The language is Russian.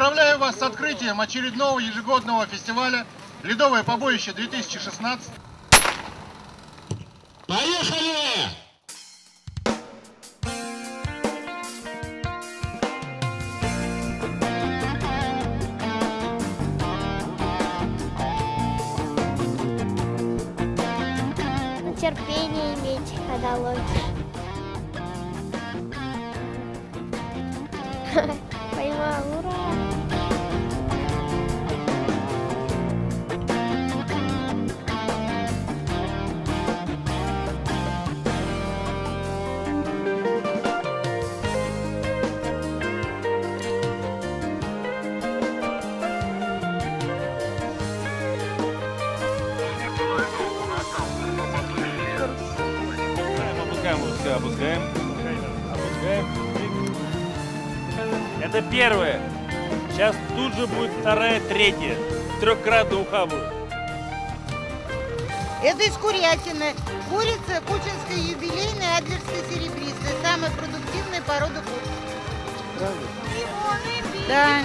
Поздравляю вас с открытием очередного ежегодного фестиваля «Ледовое побоище-2016». Поехали! терпение иметь, когда ловишь. Поймал, ура! Опускаем, опускаем, опускаем. Опускаем. Это первое. Сейчас тут же будет вторая, третья. Трехкратная уха будет. Это из курятины. Курица кучинская юбилейная, адлерская серебристая. Самая продуктивная порода куриц. Да.